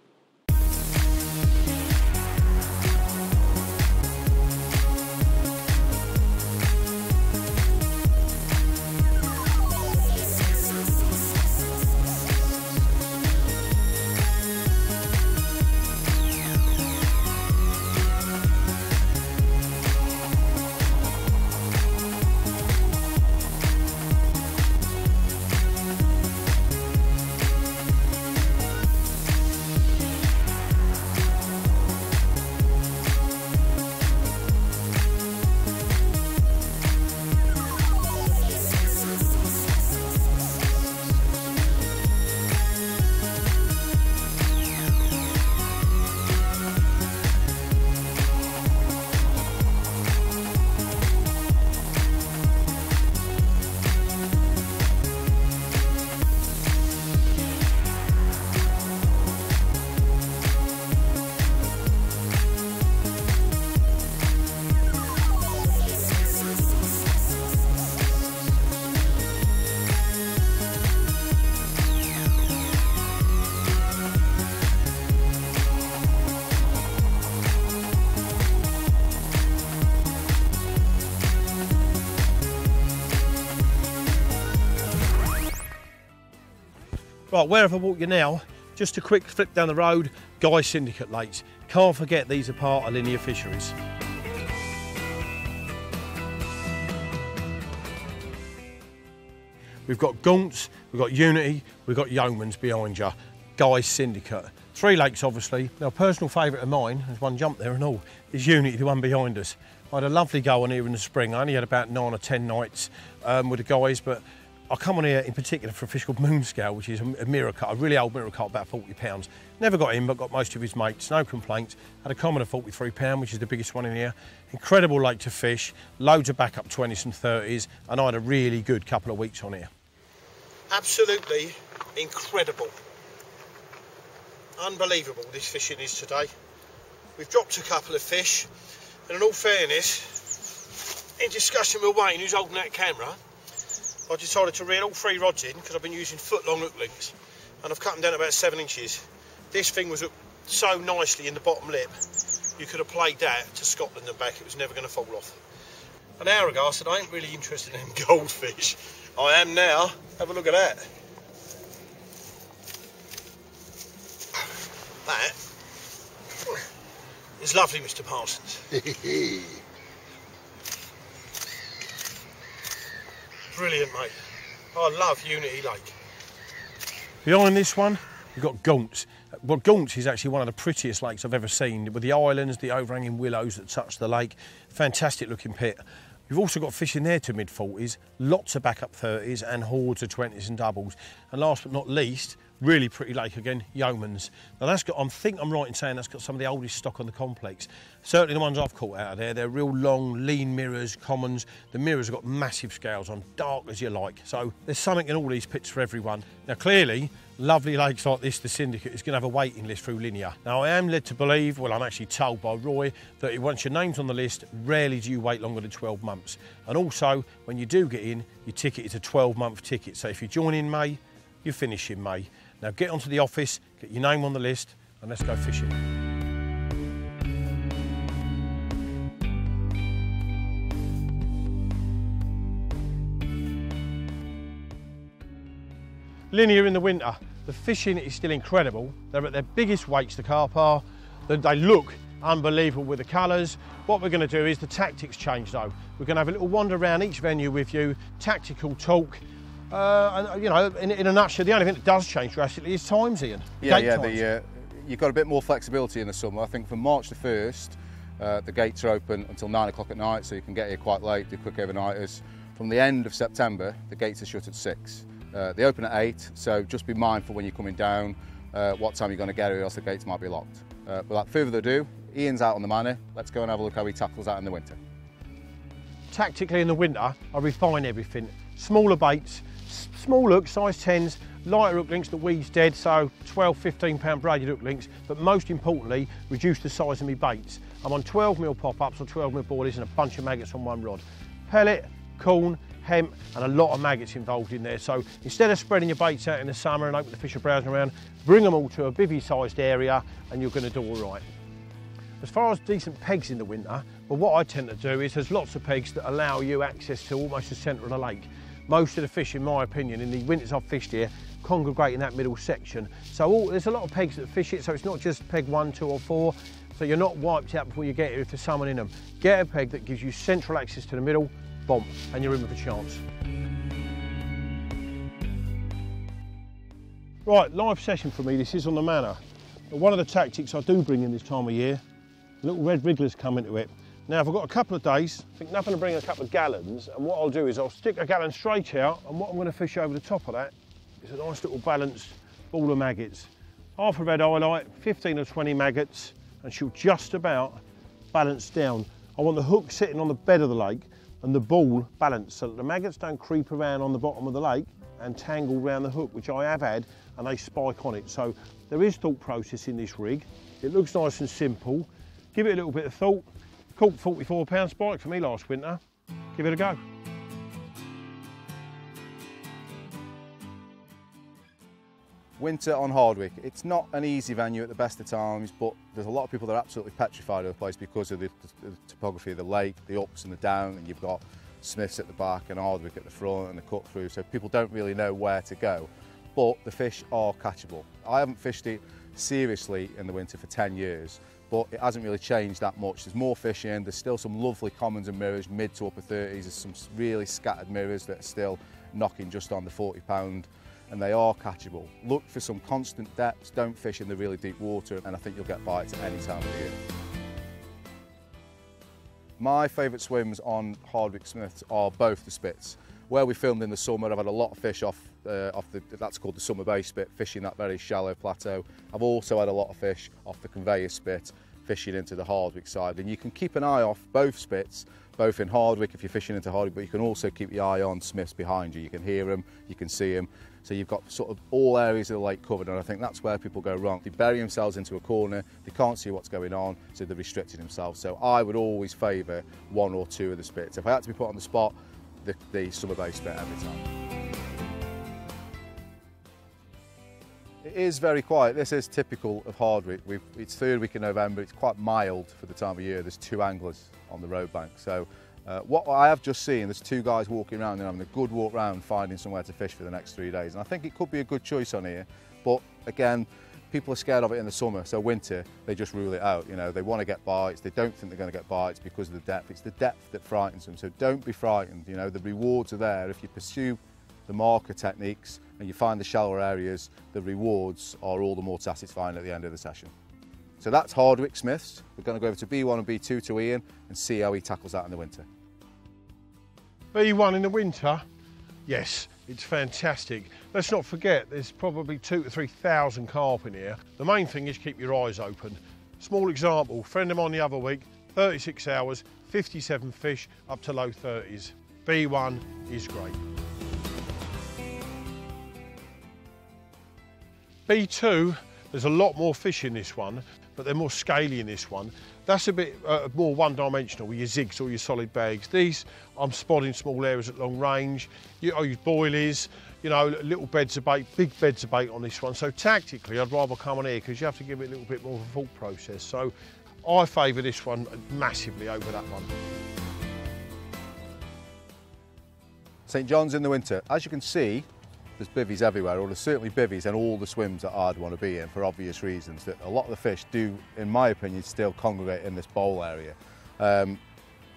Right, where have I walked you now? Just a quick flip down the road, Guy Syndicate Lakes. Can't forget these are part of linear fisheries. We've got gaunts, we've got Unity, we've got Yeomans behind you, Guys Syndicate. Three lakes, obviously. Now, a personal favourite of mine, there's one jump there and all, is Unity, the one behind us. I had a lovely go on here in the spring. I only had about nine or ten nights um, with the guys, but I come on here in particular for a fish called Moonscale, which is a, mirror carp, a really old mirror carp, about 40 pounds. Never got him, but got most of his mates, no complaints. Had a common of 43 pound, which is the biggest one in here. Incredible lake to fish, loads of backup 20s and 30s, and I had a really good couple of weeks on here. Absolutely incredible. Unbelievable this fishing is today. We've dropped a couple of fish, and in all fairness, in discussion with Wayne, who's holding that camera, I decided to reel all three rods in because I've been using foot long hook links and I've cut them down about seven inches. This thing was so nicely in the bottom lip, you could have played that to Scotland and back, it was never going to fall off. An hour ago I said I ain't really interested in goldfish. I am now. Have a look at that. That is lovely, Mr. Parsons. Brilliant, mate. I love Unity Lake. Behind this one, you've got Gaunts. Well, Gaunts is actually one of the prettiest lakes I've ever seen, with the islands, the overhanging willows that touch the lake. Fantastic looking pit. You've also got fish in there to mid 40s, lots of backup 30s and hordes of 20s and doubles. And last but not least, really pretty lake again, Yeomans. Now that's got, I think I'm right in saying that's got some of the oldest stock on the complex. Certainly the ones I've caught out of there, they're real long, lean mirrors, commons. The mirrors have got massive scales on, dark as you like. So there's something in all these pits for everyone. Now clearly, lovely lakes like this, the Syndicate, is going to have a waiting list through Linear. Now I am led to believe, well I'm actually told by Roy, that once your name's on the list, rarely do you wait longer than 12 months. And also, when you do get in, your ticket is a 12 month ticket. So if you join in May, you finish in May. Now get onto the office, get your name on the list, and let's go fishing. Linear in the winter, the fishing is still incredible. They're at their biggest weights, the carp are. They look unbelievable with the colours. What we're going to do is the tactics change though. We're going to have a little wander around each venue with you, tactical talk, uh, and, you know, in, in, a nutshell, the only thing that does change drastically is times, Ian. Yeah, Gate yeah. The, uh, you've got a bit more flexibility in the summer. I think from March the 1st, uh, the gates are open until 9 o'clock at night, so you can get here quite late, do quick overnighters. From the end of September, the gates are shut at 6. Uh, they open at 8, so just be mindful when you're coming down uh, what time you're going to get here, else the gates might be locked. Uh, without further ado, Ian's out on the manor. Let's go and have a look how he tackles that in the winter. Tactically in the winter, I refine everything. Smaller baits, small hooks, size 10s, lighter hook links that weeds dead, so 12, 15 pound braided hook links, but most importantly, reduce the size of my baits. I'm on 12 mil pop-ups or 12 mil boilies and a bunch of maggots on one rod. Pellet, corn, hemp, and a lot of maggots involved in there. So instead of spreading your baits out in the summer and hoping the fish are browsing around, bring them all to a bivvy sized area and you're gonna do all right. As far as decent pegs in the winter, well, what I tend to do is there's lots of pegs that allow you access to almost the centre of the lake most of the fish, in my opinion, in the winters I've fished here, congregate in that middle section. So all, there's a lot of pegs that fish it, so it's not just peg one, two or four, so you're not wiped out before you get here if there's someone in them. Get a peg that gives you central access to the middle, bomb, and you're in with a chance. Right, live session for me, this is on the manor. One of the tactics I do bring in this time of year, little red wrigglers come into it. Now if I've got a couple of days, I think nothing to bring a couple of gallons, and what I'll do is I'll stick a gallon straight out, and what I'm going to fish over the top of that is a nice little balanced ball of maggots. Half a red highlight, 15 or 20 maggots, and she'll just about balance down. I want the hook sitting on the bed of the lake and the ball balanced so that the maggots don't creep around on the bottom of the lake and tangle around the hook, which I have had, and they spike on it. So there is thought process in this rig. It looks nice and simple. Give it a little bit of thought, Caught 44 pound spike for me last winter. Give it a go. Winter on Hardwick. It's not an easy venue at the best of times, but there's a lot of people that are absolutely petrified of the place because of the, the, the topography of the lake, the ups and the downs, and you've got Smiths at the back and Hardwick at the front and the cut through, so people don't really know where to go. But the fish are catchable. I haven't fished it seriously in the winter for 10 years, but it hasn't really changed that much. There's more fishing, there's still some lovely commons and mirrors, mid to upper 30s, there's some really scattered mirrors that are still knocking just on the 40 pound and they are catchable. Look for some constant depths, don't fish in the really deep water, and I think you'll get bites at any time of the year. My favourite swims on Hardwick Smiths are both the spits. Where we filmed in the summer, I've had a lot of fish off, uh, off the, that's called the Summer Bay spit, fishing that very shallow plateau. I've also had a lot of fish off the Conveyor spit, fishing into the Hardwick side. And you can keep an eye off both spits, both in Hardwick if you're fishing into Hardwick, but you can also keep your eye on Smiths behind you. You can hear them, you can see them. So you've got sort of all areas of the lake covered, and I think that's where people go wrong. They bury themselves into a corner, they can't see what's going on, so they're restricting themselves. So I would always favour one or two of the spits. If I had to be put on the spot, the, the Summer Bay spit every time. Is very quiet. This is typical of Hardwick. We've, it's third week in November. It's quite mild for the time of year. There's two anglers on the road bank. So uh, what I have just seen, there's two guys walking around and having a good walk around finding somewhere to fish for the next three days. And I think it could be a good choice on here. But again, people are scared of it in the summer. So winter, they just rule it out. You know, they want to get bites. They don't think they're going to get bites because of the depth. It's the depth that frightens them. So don't be frightened. You know, the rewards are there. If you pursue the marker techniques and you find the shallower areas, the rewards are all the more satisfying at the end of the session. So that's Hardwick Smiths. We're going to go over to B1 and B2 to Ian and see how he tackles that in the winter. B1 in the winter, yes, it's fantastic. Let's not forget there's probably two to 3,000 carp in here. The main thing is keep your eyes open. Small example, friend of mine the other week, 36 hours, 57 fish up to low 30s. B1 is great. B2, there's a lot more fish in this one, but they're more scaly in this one. That's a bit uh, more one-dimensional with your zigs or your solid bags. These, I'm spotting small areas at long range. You, I use boilies, you know, little beds of bait, big beds of bait on this one. So tactically, I'd rather come on here because you have to give it a little bit more of a thought process. So I favour this one massively over that one. St John's in the winter. As you can see, there's bivvies everywhere, or there's certainly bivvies in all the swims that I'd want to be in for obvious reasons. That a lot of the fish do, in my opinion, still congregate in this bowl area. Um,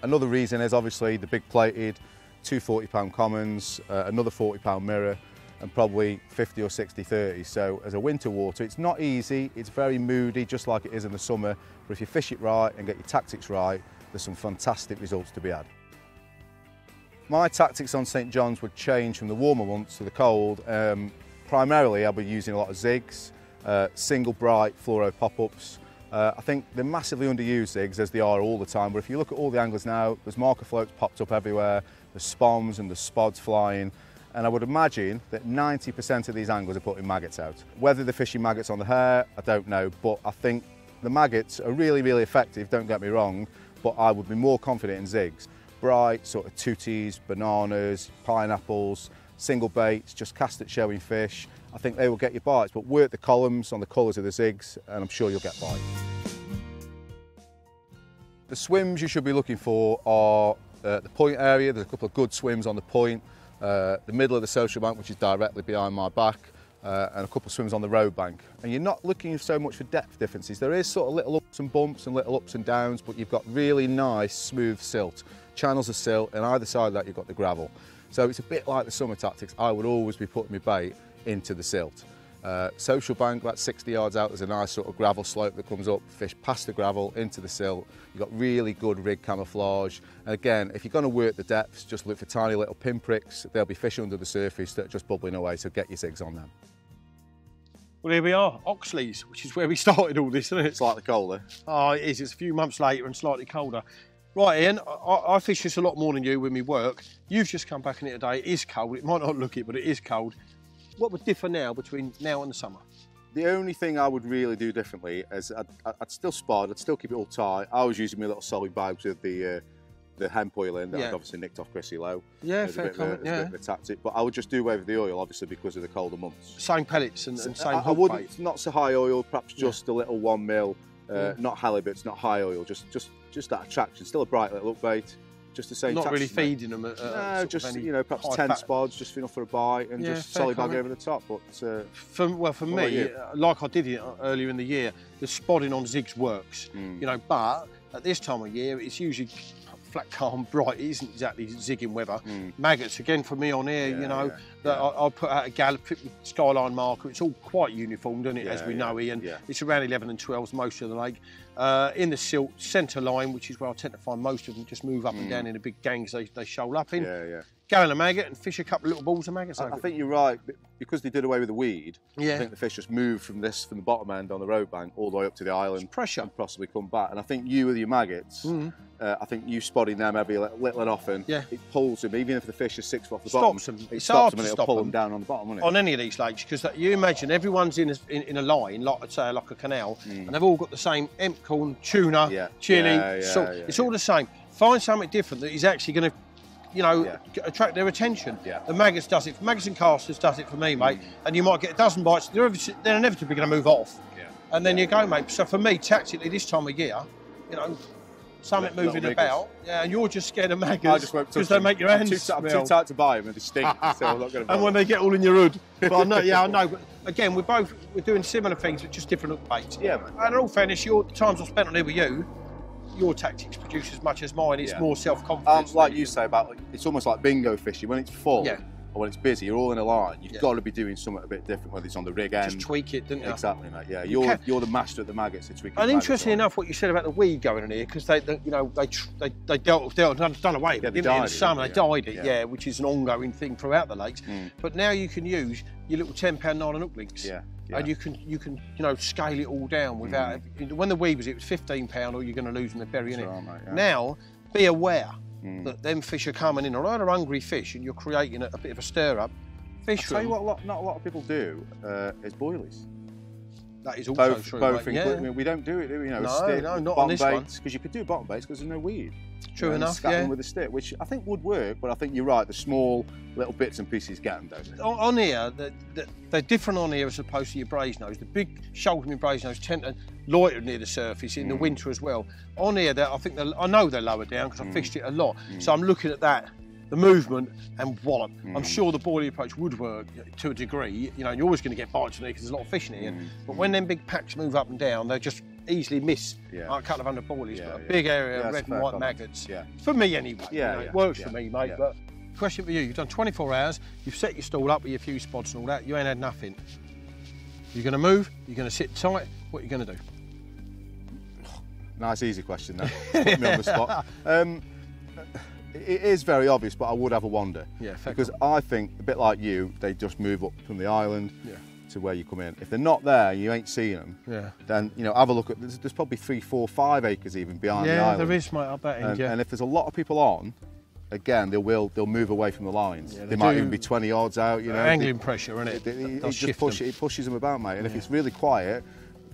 another reason is obviously the big plated, two 40 pound commons, uh, another 40 pound mirror, and probably 50 or 60 30. So as a winter water, it's not easy, it's very moody, just like it is in the summer. But if you fish it right and get your tactics right, there's some fantastic results to be had. My tactics on St John's would change from the warmer months to the cold. Um, primarily, I'll be using a lot of zigs, uh, single bright fluoro pop-ups. Uh, I think they're massively underused zigs as they are all the time, but if you look at all the anglers now, there's marker floats popped up everywhere, there's spoms and there's spods flying, and I would imagine that 90% of these anglers are putting maggots out. Whether they're fishing maggots on the hair, I don't know, but I think the maggots are really, really effective, don't get me wrong, but I would be more confident in zigs bright sort of tooties, bananas, pineapples, single baits, just cast at showing fish. I think they will get you bites, but work the columns on the colours of the zigs and I'm sure you'll get bites. The swims you should be looking for are uh, the point area, there's a couple of good swims on the point, uh, the middle of the social bank which is directly behind my back, uh, and a couple of swims on the road bank. And you're not looking so much for depth differences. There is sort of little ups and bumps and little ups and downs, but you've got really nice, smooth silt channels of silt, and either side of that you've got the gravel. So it's a bit like the summer tactics. I would always be putting my bait into the silt. Uh, social bank, about 60 yards out, there's a nice sort of gravel slope that comes up, fish past the gravel into the silt. You've got really good rig camouflage. And again, if you're going to work the depths, just look for tiny little pinpricks. There'll be fish under the surface that are just bubbling away, so get your zigs on them. Well, here we are, Oxlease, which is where we started all this, isn't it? Slightly colder. Oh, it is. It's a few months later and slightly colder. Right, Ian, I, I, fish this a lot more than you with me work. You've just come back in it today. It is cold. It might not look it, but it is cold. What would differ now between now and the summer? The only thing I would really do differently is I'd, I'd still spot, I'd still keep it all tight. I was using my little solid bags with the uh, the hemp oil in that yeah. I'd obviously nicked off Chrissy Lowe. Yeah, fair comment, of, yeah. the tactic, but I would just do away with the oil, obviously, because of the colder months. Same pellets and, and same I, I wouldn't, not so high oil, perhaps just yeah. a little one mil, uh, yeah. not halibuts, not high oil, just just just that attraction. Still a bright little bait. Just the same. Not really feeding them. At, no, just you know, perhaps ten fat. spods, just enough for a bite, and yeah, just solid bag over the top. But uh, for well, for me, uh, like I did it earlier in the year, the spotting on zigs works. Mm. You know, but at this time of year, it's usually flat, calm, bright. It isn't exactly zigging weather. Maggots again for me on here. Mm. Yeah, you know, yeah, that I, I'll put out a gallop skyline marker. It's all quite uniform, doesn't it? as we yeah, know, Ian. yeah. It's around 11 and 12 most of the lake. Uh, in the silt centre line, which is where I tend to find most of them, just move up and down in a big gangs they, they shoal up in. Mm. Yeah, yeah. Go in a maggot and fish a couple of little balls of maggots. I, I think you're right because they did away with the weed. Yeah. I think the fish just moved from this from the bottom end on the road bank all the way up to the island. It's pressure. and possibly come back. And I think you with your maggots, uh, I think you spotting them every li- little and often. Yeah. It pulls them even if the fish is six foot off the Stops bottom. them. It It's stops hard them to and it'll stop pull them. them down on the bottom, won't it? on any of these lakes because you imagine everyone's in a, in, in a line, like say like a canal, and they've all got the same empcorn, tuna, Mm. Yeah. chili. Yeah, salt. it's all the same. Find something different that is actually going to, you know, Yeah. attract their attention. Yeah. Mm. The maggots does it. Maggots and casters does it for me, mate. And you might get a dozen bites. They're, they're inevitably going to move off. Yeah. And then you go, mate. So for me, tactically, this time of year, you know. Something Little moving about, yeah, and you're just scared of I maggots just won't touch because they make your I'm hands too, t- I'm too tight to buy them and they stink, so I'm not going to and when they get all in your hood. But I know, yeah, I know. But again, we're both we're doing similar things, but just different baits. Yeah, man. And in all fairness, your the times I've spent on here with you, your tactics produce as much as mine. It's Yeah. more self Um, confidence. like you say about it's almost like bingo fishing. When it's full Yeah. or when it's busy, you're all in a line. You've Yeah. got to be doing something a bit different, whether it's on the rig end. just tweak it, didn't you? Exactly, mate. Yeah, you're can- you're the master of the maggots. It's tweaking And interesting enough, what you said about the weed going in here, because they, they, you know, they they, they dealt, dealt done, done away with Yeah, they didn't they, in the it, summer. They didn't it, Yeah. which is an ongoing thing throughout the lakes. Mm. But now you can use your little ten pound and hook links. Yeah, yeah. Mm. you can you can you know scale it all down without. When the weed was, it was fifteen pound, or you're going to lose them. They're burying That's it. right, yeah. Now, be aware Mm. that them fish are coming in. Although they're hungry fish, and you're creating a, a bit of a stir up. Fish I'll tell you what, a lot, not a lot of people do uh, is boilies. that is also Both, true. both include- yeah. we don't do it, do we? You know, No, stick, no, not on this one. Because you could do bottom baits because there's no weed. True enough, scatter yeah. them with a stick, which I think would work, but I think you're right. The small little bits and pieces get them, don't they? on, on here, the, the, they're different on here as opposed to your Brasenose. The big shoulder and Brasenose tend to loiter near the surface in the Mm. winter as well. On here, I think I know they're lower down because Mm. I fished it a lot. So I'm looking at that, the movement and wallop. I'm sure the boilie approach would work to a degree. You know, you're always going to get bites in here because there's a lot of fish in here. But when them big packs move up and down, they're just easily miss Yeah. a couple of hundred boilies. Yeah, but a big area of red and white comment. maggots. Yeah. For me anyway. you Yeah, know, yeah, It works for me, mate. But question for you: You've done 24 hours. You've set your stall up with your few spots and all that. You ain't had nothing. You're going to move. You're going to sit tight. What are you going to do? Nice, easy question. That put me on the spot. Um, it is very obvious, but I would have a wonder. Yeah, Because I think a bit like you, they just move up from the island Yeah. To where you come in. If they're not there, you ain't seeing them. Yeah. Then you know, have a look at. There's, there's probably three, four, five acres even behind the island. yeah, there is, mate. I bet. And, yeah. and if there's a lot of people on, again, they will they'll move away from the lines. Yeah, they, they might even be 20 yards out. You know, angling They- pressure, isn't it? it, it, it just push, it pushes them about, mate. And if it's really quiet,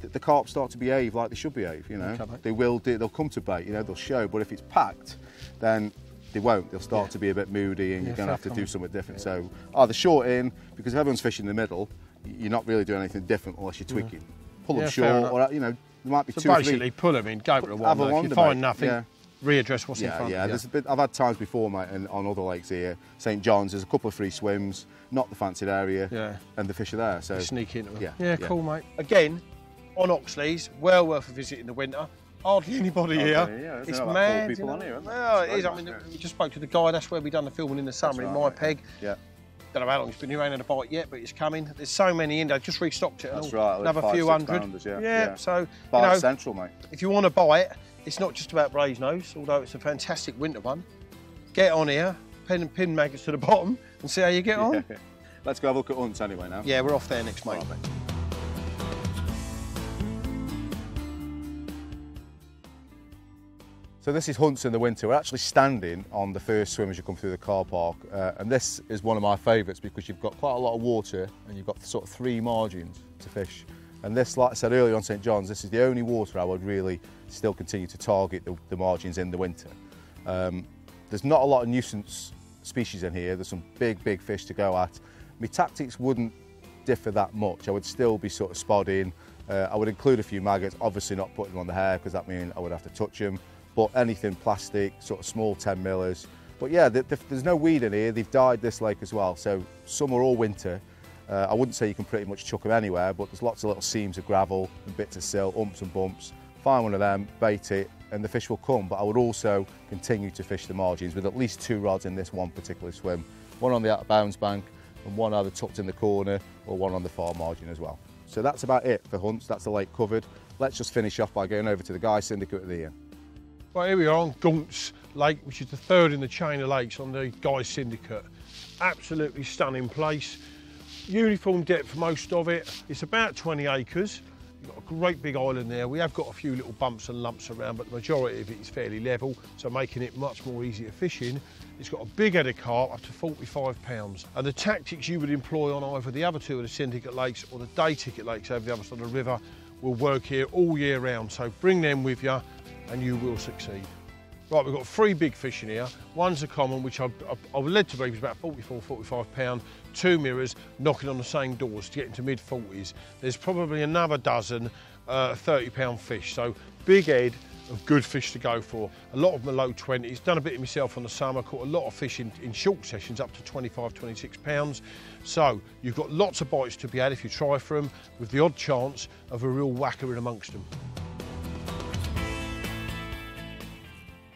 the, the carp start to behave like they should behave. You know, Okay, they will do. They'll come to bait. You know, they'll show. But if it's packed, then they won't. They'll start Yeah. to be a bit moody, and Yeah, you're going to have to do something different. So either short in because if everyone's fishing in the middle, you're not really doing anything different unless you're tweaking. Pull them Yeah, short, or you know, there might be So two or basically, pull them in, go for a Have a wander. If you find mate. nothing, Yeah. readdress what's in front yeah. of you. There's a bit, I've had times before, mate, and on other lakes here, St John's. There's a couple of free swims, not the fancied area, Yeah. and the fish are there. So Sneak into them. Yeah, yeah, yeah. cool, mate. Again, on Oxlease, well worth a visit in the winter. Hardly anybody Hardly here. any, yeah. It's about mad. people you on know. here, isn't there? Well, It's. I mean, we just spoke to the guy. That's where we done the filming in the summer in my mate, peg. yeah. Don't know how long it's been here. Ain't had a bite yet, but it's coming. There's so many in there. Just restocked it. That's right, Another five, few hundred. pounders, yeah, yeah. yeah. So you know, Central, mate. if you want to buy it, it's not just about Brasenose, although it's a fantastic winter one. Get on here, pin and pin maggots to the bottom, and see how you get on. Let's go have a look at Hunts anyway now. Yeah, we're off there next, mate. So this is Hunts in the winter. We're actually standing on the first swim as you come through the car park, uh, and this is one of my favourites because you've got quite a lot of water and you've got sort of three margins to fish. And this, like I said earlier on St John's, this is the only water I would really still continue to target the, the margins in the winter. Um, there's not a lot of nuisance species in here. There's some big, big fish to go at. My tactics wouldn't differ that much. I would still be sort of spodding. Uh, I would include a few maggots, obviously not putting them on the hair because that means I would have to touch them. But anything plastic, sort of small 10 millers. But yeah, th th there's no weed in here. They've dyed this lake as well. So summer or winter, uh, I wouldn't say you can pretty much chuck them anywhere, but there's lots of little seams of gravel and bits of silt, umps and bumps. find one of them, bait it, and the fish will come. But I would also continue to fish the margins with at least two rods in this one particular swim. One on the out of bounds bank and one either tucked in the corner or one on the far margin as well. So that's about it for hunts. That's the lake covered. Let's just finish off by going over to the Guy Syndicate of the Ian. Right, here we are on Gaunts Lake, which is the third in the chain of lakes on the Guy Syndicate. Absolutely stunning place. Uniform depth for most of it. It's about 20 acres. You've got a great big island there. We have got a few little bumps and lumps around, but the majority of it is fairly level, so making it much more easier fishing. It's got a big head of carp up to 45 pounds. And the tactics you would employ on either the other two of the Syndicate lakes or the day ticket lakes over the other side of the river will work here all year round. So bring them with you and you will succeed. Right, we've got three big fish in here. One's a common, which I, I, I was led to believe was about 44, 45 pound. Two mirrors knocking on the same doors to get into mid 40s. There's probably another dozen uh, 30 pound fish. So big head of good fish to go for. A lot of them are low 20s. Done a bit of myself on the summer. Caught a lot of fish in, in short sessions up to 25, 26 pounds. So you've got lots of bites to be had if you try for them, with the odd chance of a real whacker in amongst them.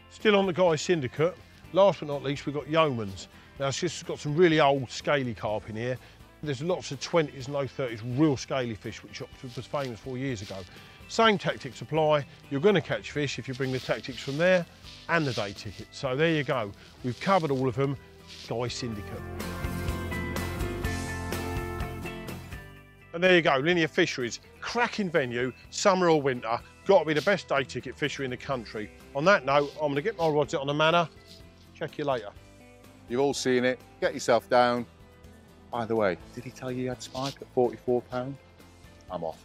Still on the Guy Syndicate, last but not least, we've got Yeomans. Now, it's just got some really old scaly carp in here. There's lots of 20s and low 30s, real scaly fish, which was famous for years ago. Same tactics apply. You're going to catch fish if you bring the tactics from there and the day ticket. So there you go. We've covered all of them. Guy Syndicate. And there you go, Linear Fisheries. Cracking venue, summer or winter. Got to be the best day ticket fishery in the country. On that note, I'm going to get my rods out on the manor. Check you later. You've all seen it. Get yourself down. By the way, did he tell you he had spike at £44? I'm off.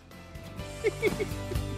Hehehehe